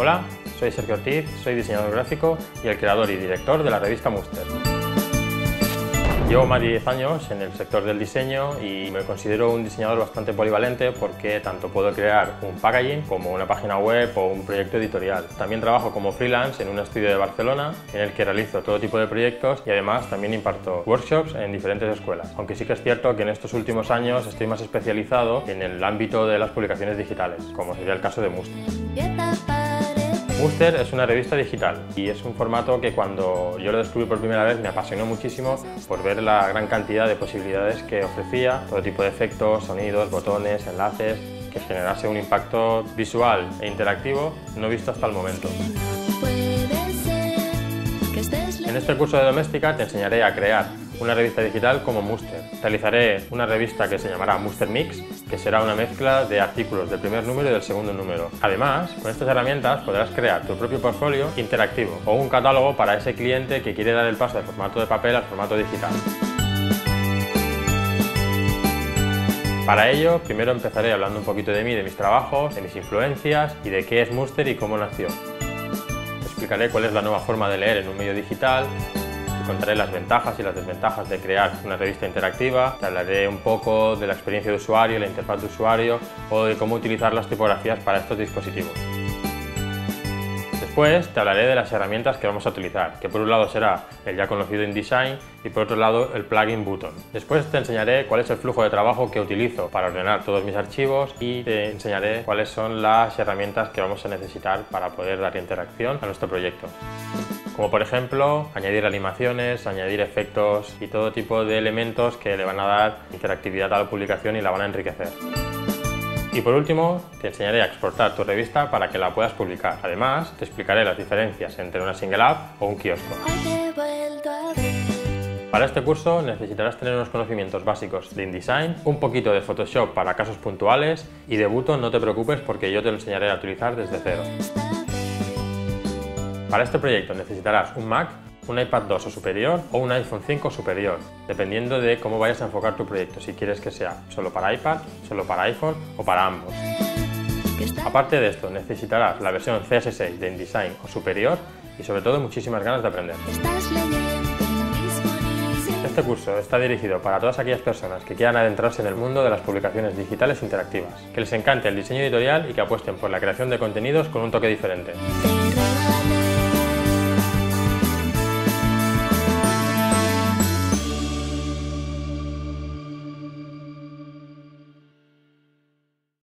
Hola, soy Sergio Ortiz, soy diseñador gráfico y el creador y director de la revista Muster. Llevo más de 10 años en el sector del diseño y me considero un diseñador bastante polivalente porque tanto puedo crear un packaging como una página web o un proyecto editorial. También trabajo como freelance en un estudio de Barcelona en el que realizo todo tipo de proyectos y además también imparto workshops en diferentes escuelas. Aunque sí que es cierto que en estos últimos años estoy más especializado en el ámbito de las publicaciones digitales, como sería el caso de Muster. Muster es una revista digital y es un formato que cuando yo lo descubrí por primera vez me apasionó muchísimo por ver la gran cantidad de posibilidades que ofrecía, todo tipo de efectos, sonidos, botones, enlaces, que generase un impacto visual e interactivo no visto hasta el momento. En este curso de doméstica te enseñaré a crear una revista digital como Muster. Realizaré una revista que se llamará Muster Mix, que será una mezcla de artículos del primer número y del segundo número. Además, con estas herramientas podrás crear tu propio portfolio interactivo o un catálogo para ese cliente que quiere dar el paso del formato de papel al formato digital. Para ello, primero empezaré hablando un poquito de mí, de mis trabajos, de mis influencias y de qué es Muster y cómo nació. Explicaré cuál es la nueva forma de leer en un medio digital, contaré las ventajas y las desventajas de crear una revista interactiva, te hablaré un poco de la experiencia de usuario, la interfaz de usuario o de cómo utilizar las tipografías para estos dispositivos. Después te hablaré de las herramientas que vamos a utilizar, que por un lado será el ya conocido InDesign y por otro lado el plugin Button. Después te enseñaré cuál es el flujo de trabajo que utilizo para ordenar todos mis archivos y te enseñaré cuáles son las herramientas que vamos a necesitar para poder dar interacción a nuestro proyecto como por ejemplo añadir animaciones, añadir efectos y todo tipo de elementos que le van a dar interactividad a la publicación y la van a enriquecer. Y por último, te enseñaré a exportar tu revista para que la puedas publicar. Además, te explicaré las diferencias entre una single app o un kiosco. Para este curso necesitarás tener unos conocimientos básicos de InDesign, un poquito de Photoshop para casos puntuales y de Button no te preocupes porque yo te lo enseñaré a utilizar desde cero. Para este proyecto necesitarás un Mac, un iPad 2 o superior o un iPhone 5 superior, dependiendo de cómo vayas a enfocar tu proyecto, si quieres que sea solo para iPad, solo para iPhone o para ambos. Aparte de esto, necesitarás la versión CS6 de InDesign o superior y sobre todo muchísimas ganas de aprender. Este curso está dirigido para todas aquellas personas que quieran adentrarse en el mundo de las publicaciones digitales interactivas, que les encante el diseño editorial y que apuesten por la creación de contenidos con un toque diferente.